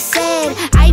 said I